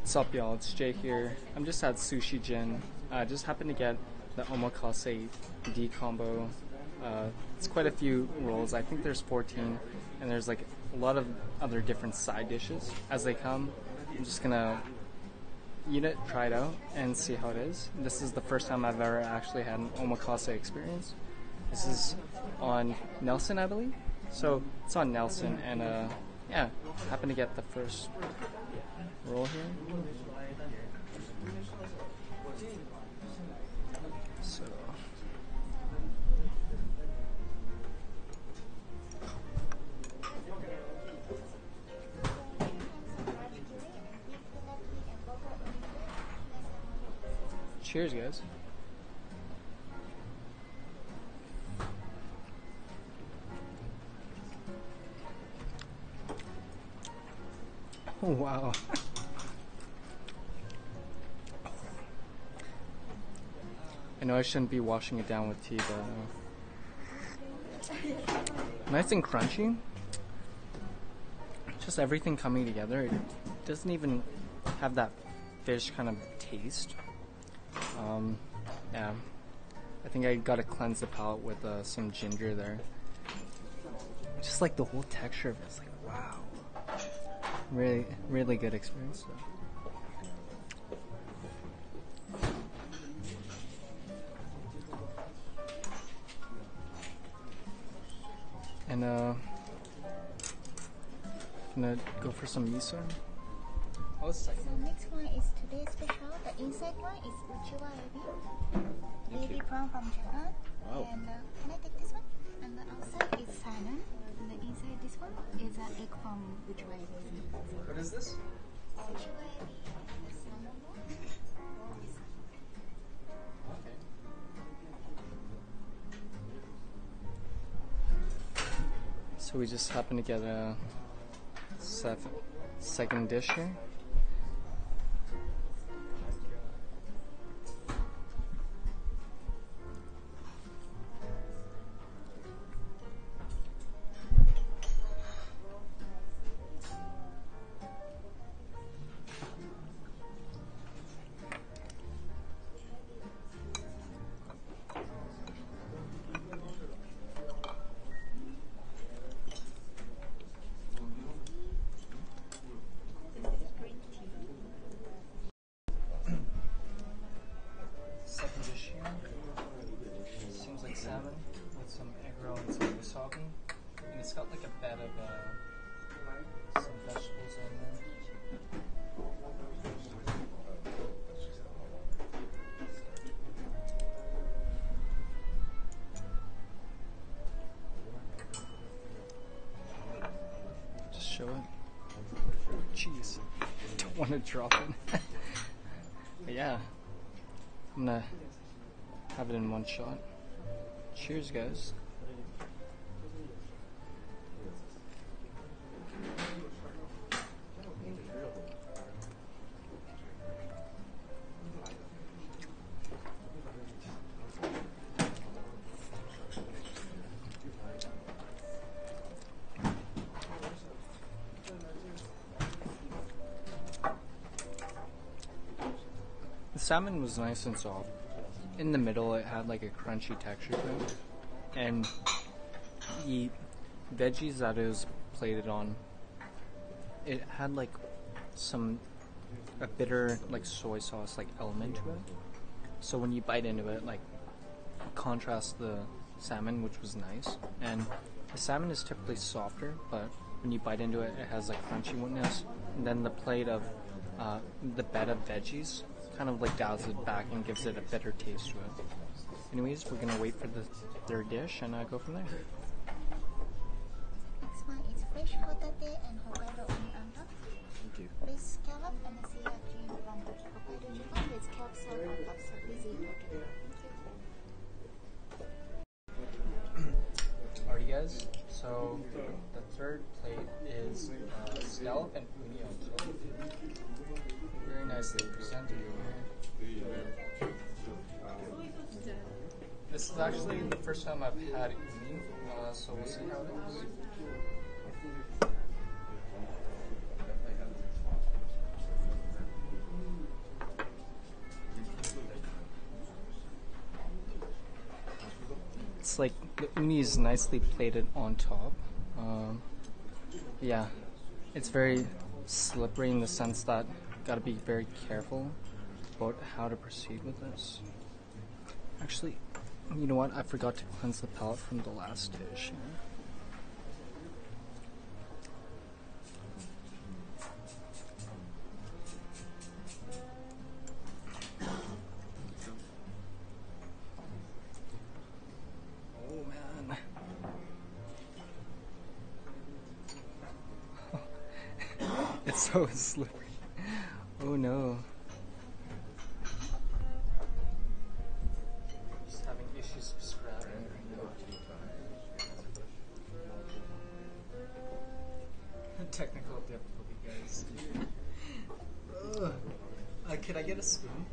What's up, y'all? It's Jay here. I'm just at Sushi Jin. I just happened to get the omakase D combo. Uh, it's quite a few rolls. I think there's 14, and there's like a lot of other different side dishes as they come. I'm just gonna eat it, try it out, and see how it is. This is the first time I've ever actually had an omakase experience. This is on Nelson, I believe. So it's on Nelson, and uh, yeah, happened to get the first roll here. So. Cheers, guys. Wow. I shouldn't be washing it down with tea, but uh, nice and crunchy. Just everything coming together. It doesn't even have that fish kind of taste. Um, yeah, I think I gotta cleanse the palate with uh, some ginger there. Just like the whole texture of it, it's like wow, really, really good experience. Though. And uh, gonna go for some miso. Oh, So next one is today's special. The inside one is uchiwa ebi, baby prawn from Japan. Wow. And uh, can I take this one? And the outside is salmon. And the inside this one is an egg from uchiwa ebi. What is this? Uchiwa ebi, So we just happened to get a second dish here. Want to drop it. yeah. I'm gonna have it in one shot. Cheers, guys. Salmon was nice and soft. In the middle, it had like a crunchy texture to it. And the veggies that it was plated on, it had like some, a bitter like soy sauce like element to it. So when you bite into it, like, contrast the salmon, which was nice. And the salmon is typically softer, but when you bite into it, it has like crunchiness. And then the plate of uh, the bed of veggies kind of like dials it back and gives it a better taste to it. Anyways, we're gonna wait for the third dish and uh, go from there. So the third plate is uh, scallop and unioto. Very nicely presented here. This is actually the first time I've had uni, uh, so we'll see how it goes. It's like the uni is nicely plated on top. Um, yeah, it's very slippery in the sense that gotta be very careful about how to proceed with this. Actually, you know what? I forgot to cleanse the palate from the last dish. Oh slippery. Oh no. Just having issues scrapping Technical difficulty, guys. Uh, could I get a spoon?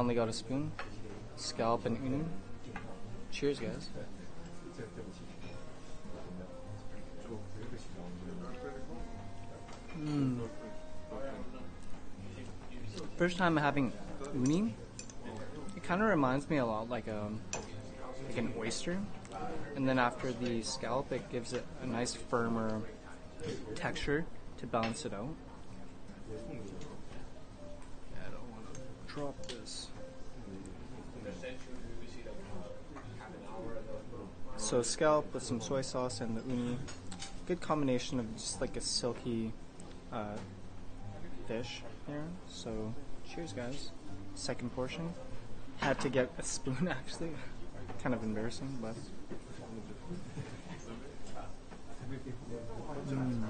Finally got a spoon. Scallop and uni. Cheers, guys. Mm. First time having uni, it kind of reminds me a lot like um like an oyster, and then after the scallop, it gives it a nice firmer texture to balance it out. So scallop with some soy sauce and the uni, good combination of just like a silky uh, fish here. So cheers, guys. Second portion. Had to get a spoon actually. kind of embarrassing, but. Mm.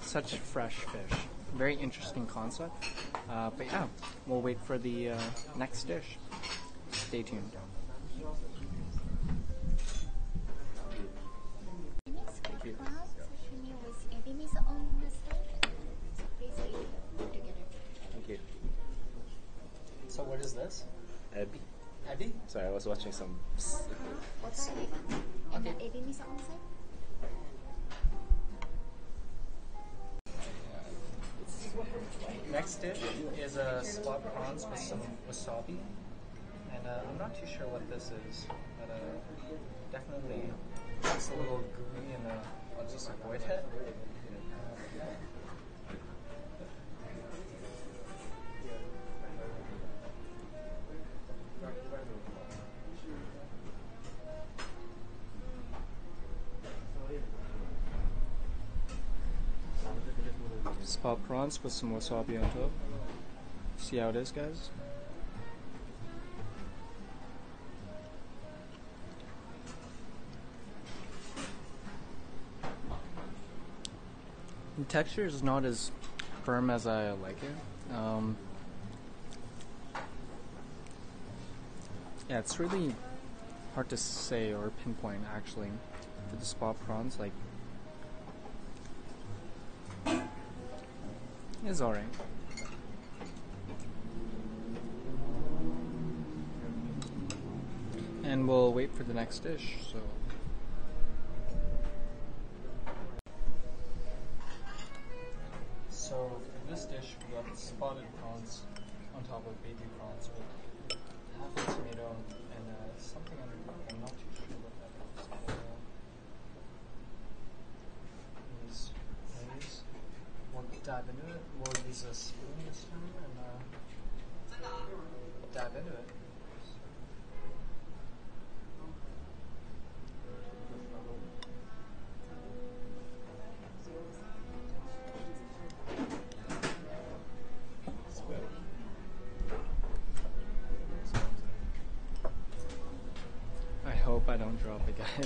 Such fresh fish. Very interesting concept. Uh, but yeah, we'll wait for the uh, next dish. Stay tuned. Thank you. Sashimi with ebi miso on the side. So please eat together. Thank you. So what is this? Abby. Abby? Sorry, I was watching some. Definitely looks a little gooey and uh, I'll just avoid it. Spot prawns with some wasabi on top. See how it is, guys? Texture is not as firm as I like it. Um, yeah, it's really hard to say or pinpoint actually for the spot prawns. Like, it's alright. And we'll wait for the next dish. So. For this dish, we got spotted prawns on top of baby prawns with half a tomato and uh, something underneath. I'm not too sure what that is. But, uh, ways. We'll dive into it. We'll use a spoon this time and uh, dive into it.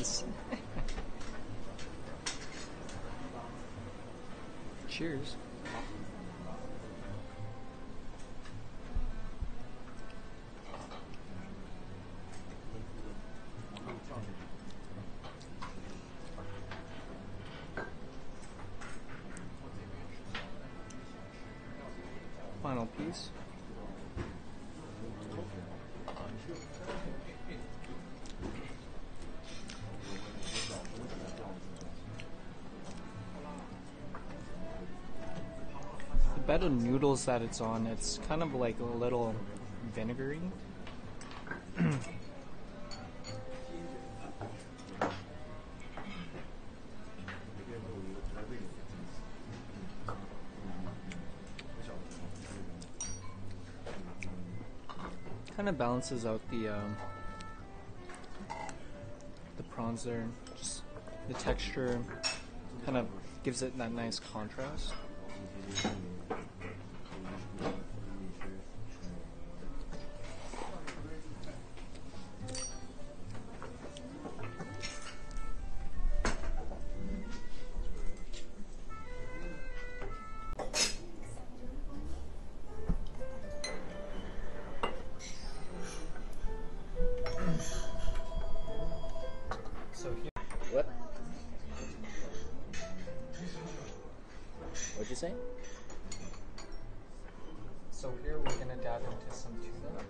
Cheers. Bed of noodles that it's on, it's kind of like a little vinegary. kind of balances out the um, the prawns there. Just the texture kind of gives it that nice contrast. So here we're gonna dive into some tuna.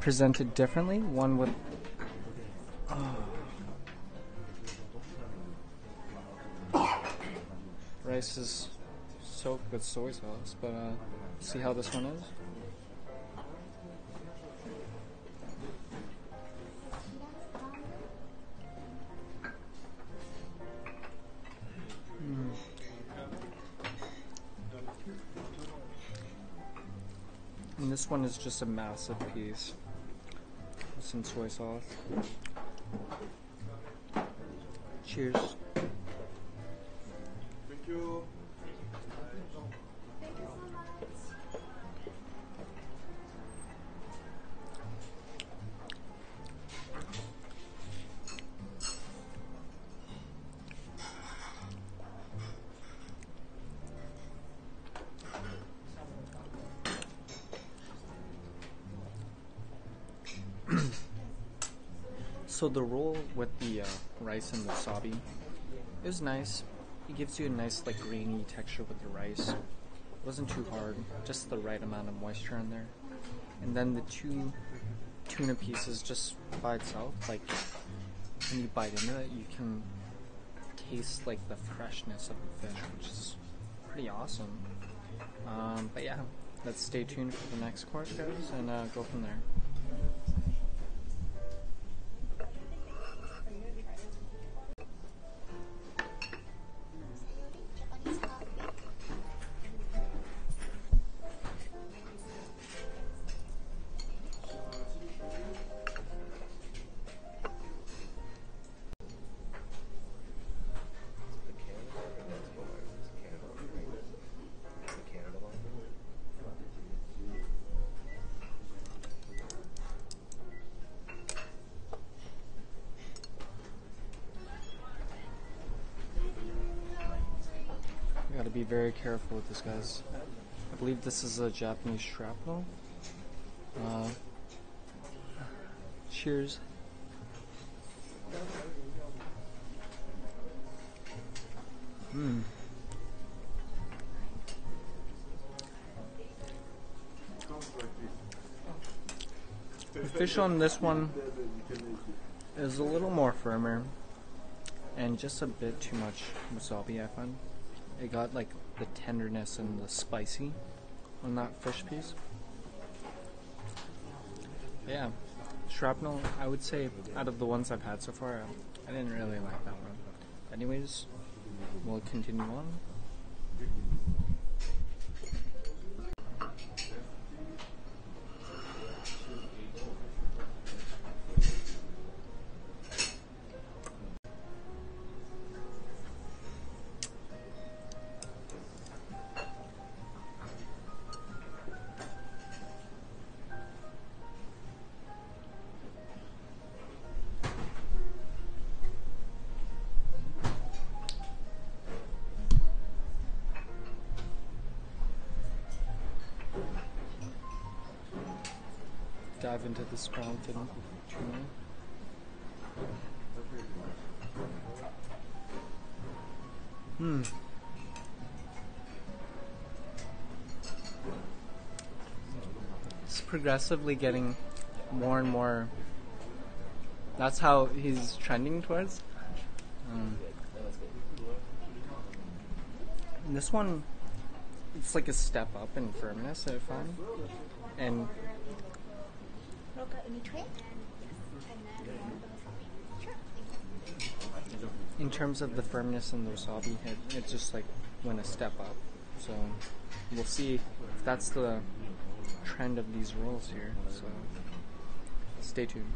Presented differently, one with rice is soaked with soy sauce, but uh, see how this one is. This one is just a massive piece with some soy sauce. Cheers. So the roll with the uh, rice and the wasabi is nice. It gives you a nice like grainy texture with the rice. It wasn't too hard, just the right amount of moisture in there. And then the two tuna pieces just by itself, like when you bite into it, you can taste like the freshness of the fish, which is pretty awesome. Um, but yeah, let's stay tuned for the next course, guys, and uh, go from there. Be very careful with this, guys. I believe this is a Japanese shrapnel. Uh, cheers. Mm. The fish on this one is a little more firmer and just a bit too much wasabi, I find. It got like the tenderness and the spicy on that fish piece. Yeah, shrapnel. I would say out of the ones I've had so far, I, I didn't really like that one. Anyways, we'll continue on. Dive into brown fin tuna. Hmm. It's progressively getting more and more. That's how he's trending towards. Um, this one, it's like a step up in firmness, I find. And in terms of the firmness and the wasabi, it, it just like went a step up. So we'll see if that's the trend of these rolls here. So stay tuned.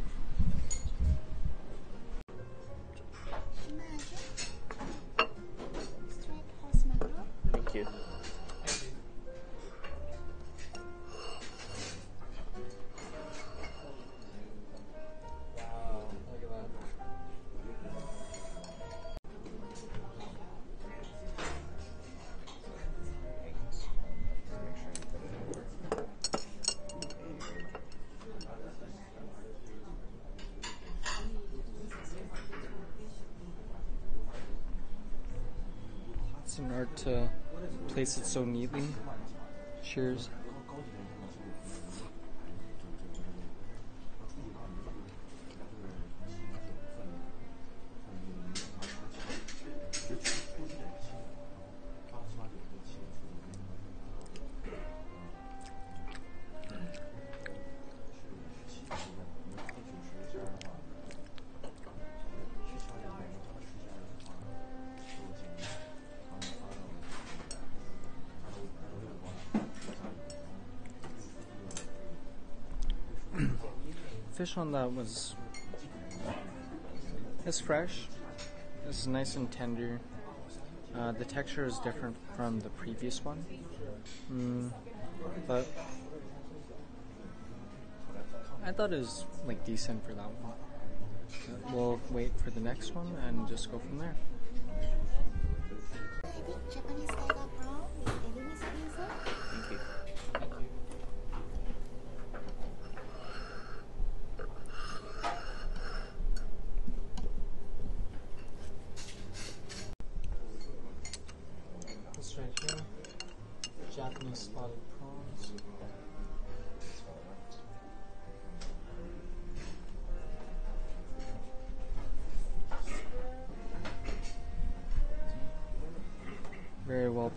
Place it so neatly. Cheers. Fish on that was it's fresh. It's nice and tender. Uh, the texture is different from the previous one, mm, but I thought it was like decent for that one. We'll wait for the next one and just go from there.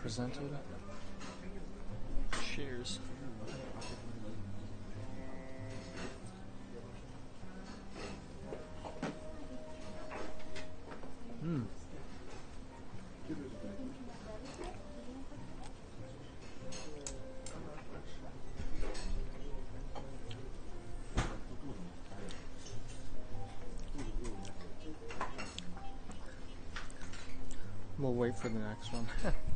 Presented. Cheers. Mm. We'll wait for the next one.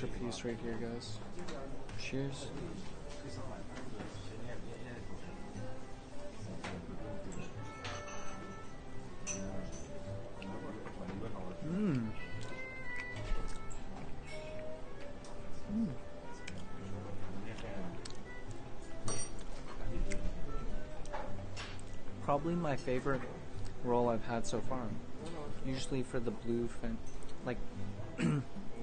Masterpiece right here, guys. Cheers. Mmm. Probably my favorite roll I've had so far. Usually for the blue fin, like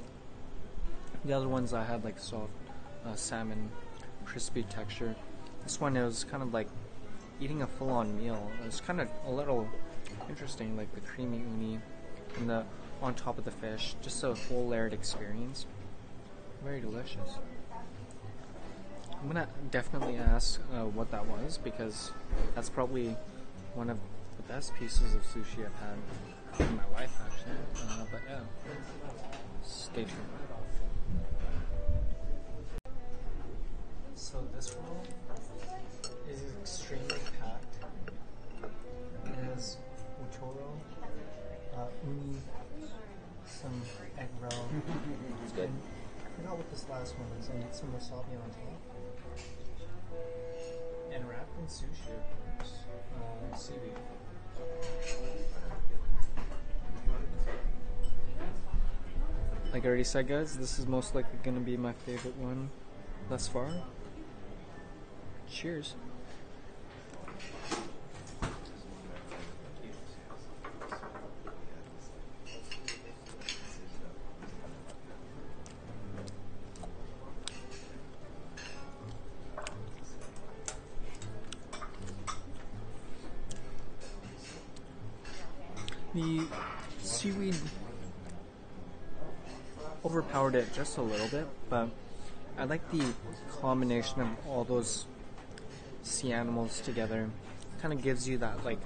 the other ones I had like soft uh, salmon, crispy texture. This one it was kind of like eating a full-on meal. It was kind of a little interesting, like the creamy uni and the on top of the fish, just a full layered experience. Very delicious. I'm gonna definitely ask uh, what that was because that's probably one of the best pieces of sushi I've had in my life, actually. Uh, but yeah, stay tuned. Some wasabi on top. And wrapped in sushi, of course. Uh, seaweed. Like I already said, guys, this is most likely going to be my favorite one thus far. Cheers. Just a little bit, but I like the combination of all those sea animals together. Kind of gives you that like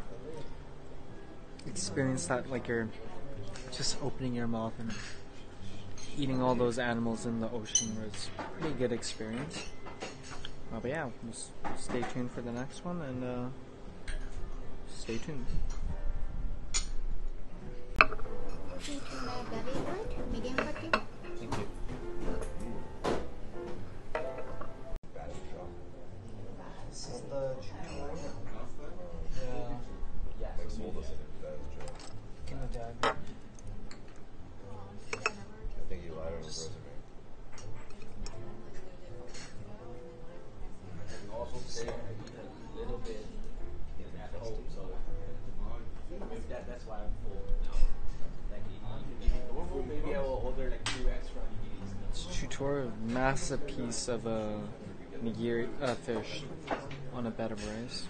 experience that like you're just opening your mouth and eating all those animals in the ocean was a pretty good experience. Uh, but yeah, just stay tuned for the next one and uh, stay tuned. Massive piece of a nigiri uh, fish on a bed of rice.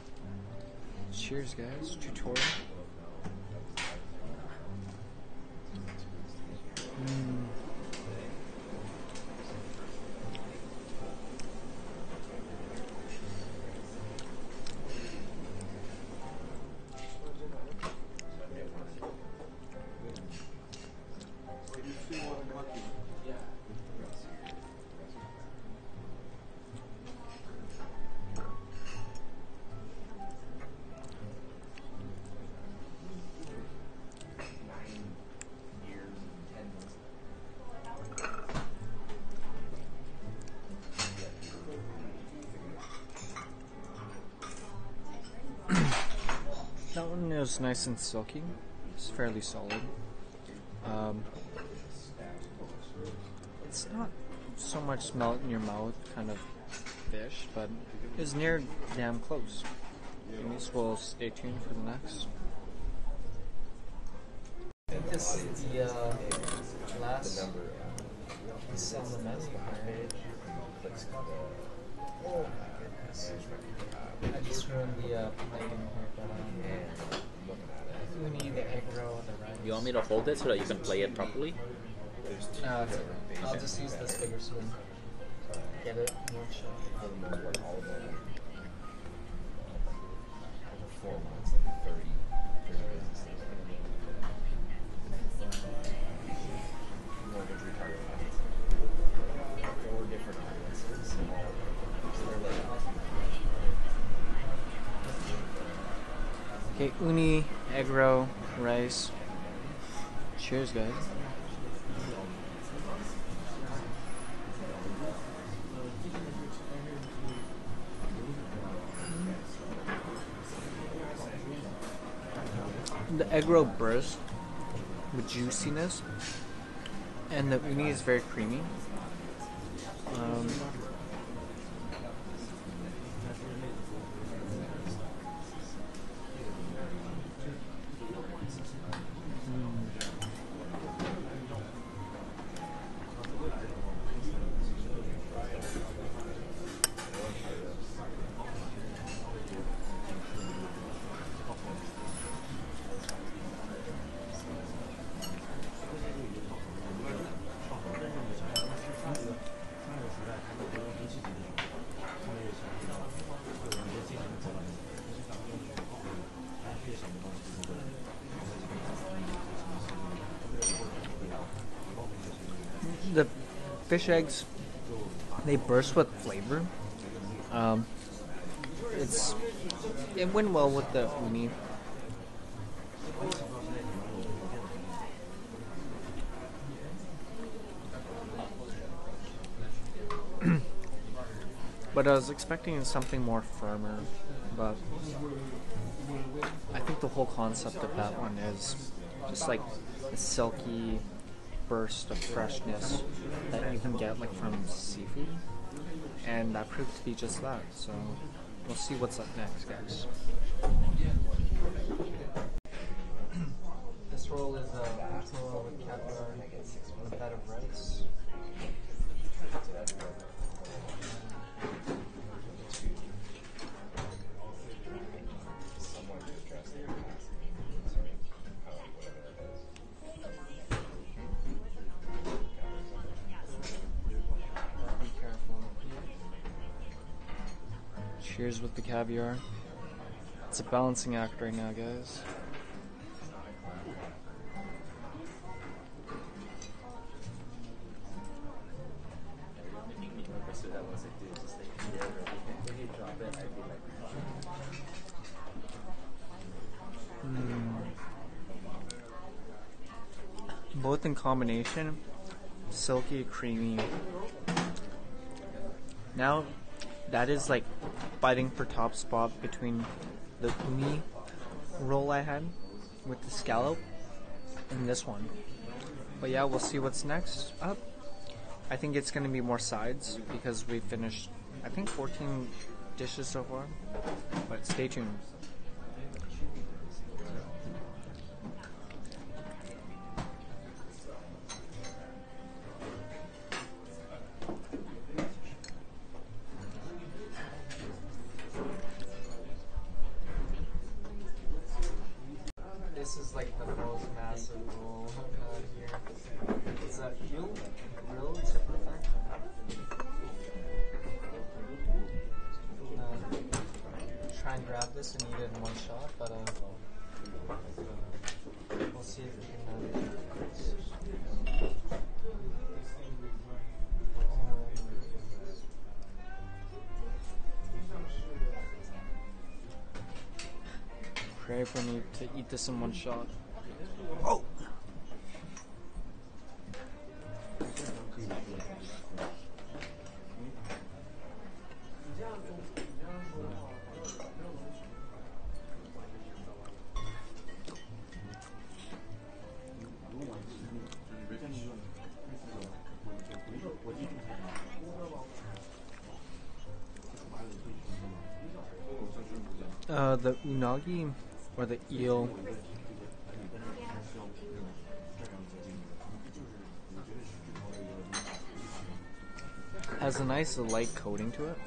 Cheers, guys. Tutorial. One is nice and silky. It's fairly solid. Um, it's not so much melt in your mouth kind of fish, but it's near damn close. Guess we'll stay tuned for the next. I think this is the uh, last piece on the menu page. Oh my goodness. I just ruined the uh, plate in here, but um, uni, the egg roll, the rice. You want me to hold it so that you can play it properly? Uh, it's okay. I'll just use this bigger spoon. Get it? in one shot. Four months, like 30, 30 business days. Mortgage retirement. Four different audiences. So they're like, Okay, uni, egg roll, rice. Cheers, guys. The egg roll bursts with juiciness, and the uni is very creamy. fish eggs, they burst with flavor. Um, it's it went well with the uni. but I was expecting something more firmer, but I think the whole concept of that one is just like silky burst of freshness that you can get like from seafood, and that proved to be just that. So we'll see what's up next, guys. This roll is a uh, roll with caviar and a bed of rice. Cheers with the caviar. It's a balancing act right now, guys. Like, Both in combination, silky, creamy. Now, that is like fighting for top spot between the uni roll I had with the scallop and this one. But yeah, we'll see what's next up. I think it's gonna be more sides because we finished, I think, 14 dishes so far. But stay tuned. For me to eat this in one shot. Uh, the unagi or the eel has a nice light coating to it.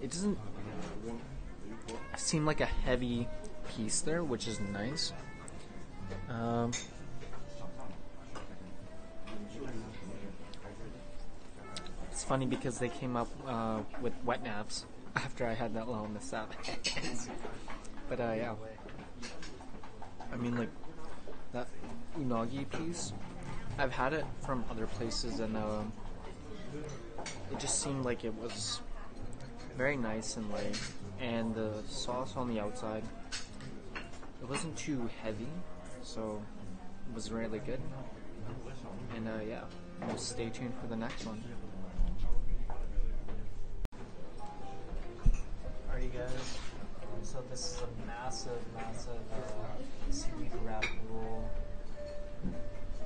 It doesn't seem like a heavy piece there, which is nice. Um, it's funny because they came up uh, with wet naps after I had that little mishap. but uh, yeah, I mean like that unagi piece. I've had it from other places, and um, it just seemed like it was very nice and light. And the sauce on the outside, it wasn't too heavy, so it was really good. And uh, yeah, we'll stay tuned for the next one. So this is a massive, massive uh, seaweed wrap roll.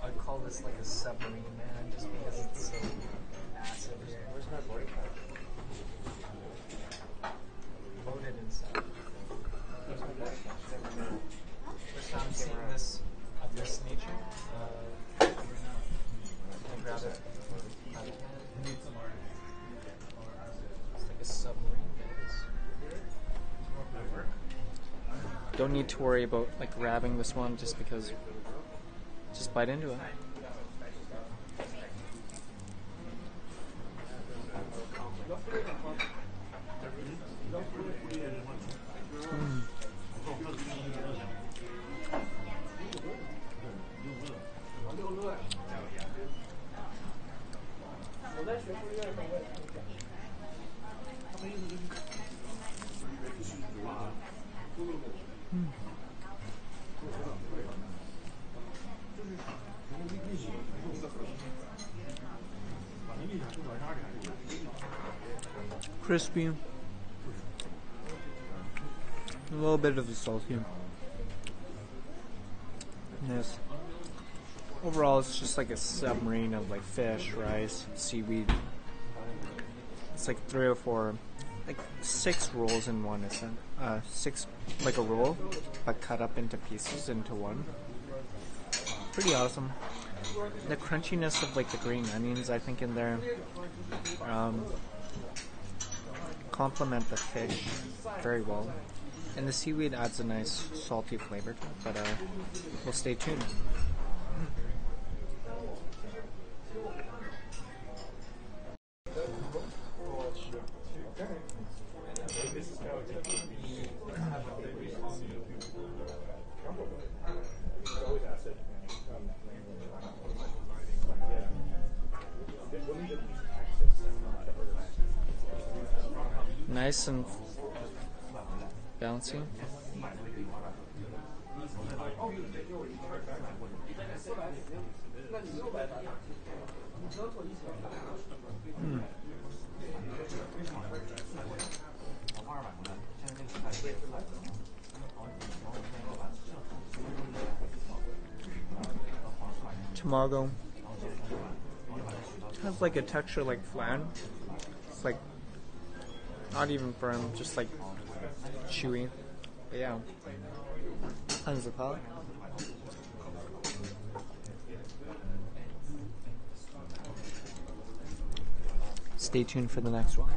I'd call this like a submarine, man, just because it's so Don't need to worry about like grabbing this one just because just bite into it. Of the salty. Yes. Overall, it's just like a submarine of like fish, rice, seaweed. It's like three or four, like six rolls in one. Is uh, six like a roll, but cut up into pieces into one. Pretty awesome. The crunchiness of like the green onions, I think, in there, um, complement the fish very well. And the seaweed adds a nice salty flavor, but uh, we'll stay tuned. Tamago has like a texture like flan. It's like not even firm, just like chewy. But yeah, tons of pop. Stay tuned for the next one.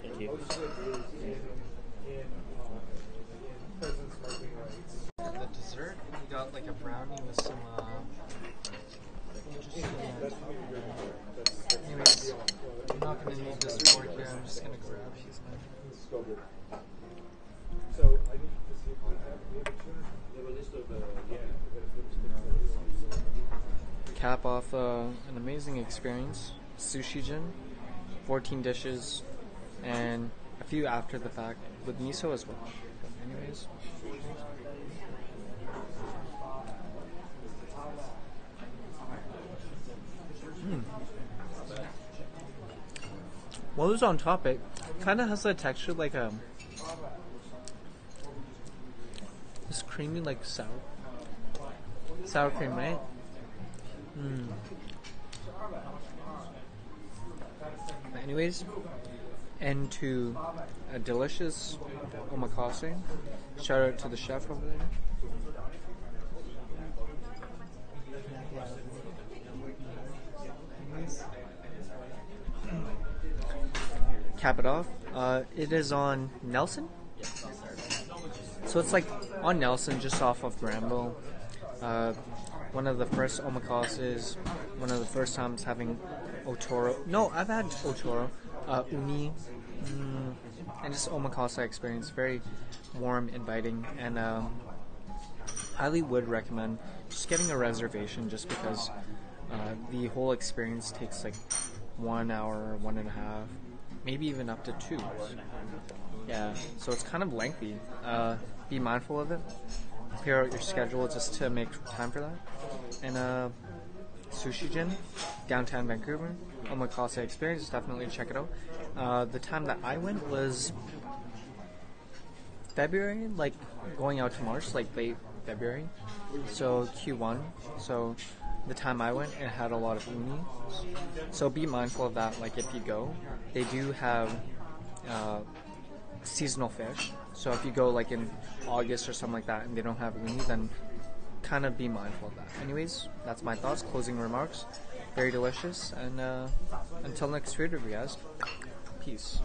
Thank you. The dessert, we got like a brownie with some. Anyways, I'm not gonna need this fork here. I'm just gonna grab his knife. Cap off uh, an amazing experience. Sushi Jin, 14 dishes, and a few after the fact with miso as well. But anyways. Hmm. While it's on top, it kind of has a texture like a this creamy like sour sour cream, right? Mm. Anyways, and to a delicious omakase. Shout out to the chef over there. Cap it off. Uh, it is on Nelson. So it's like on Nelson, just off of Granville. Uh, one of the first omakases, one of the first times having otoro. No, I've had otoro, uh, uni, mm, and just omakase experience. Very warm, inviting, and um, highly would recommend just getting a reservation just because uh, the whole experience takes like one hour, one and a half, maybe even up to two. Yeah, so it's kind of lengthy. Uh, be mindful of it. Clear out your schedule just to make time for that. And uh, Sushi Jin, downtown Vancouver, omakase experience. Definitely check it out. Uh, the time that I went was February, like going out to March, like late February. So Q1. So the time I went, it had a lot of uni. So be mindful of that. Like if you go, they do have uh, seasonal fish. So if you go like in August or something like that, and they don't have uni, then kind of be mindful of that. Anyways, that's my thoughts. Closing remarks. Very delicious. And uh, until next review, guys. Peace.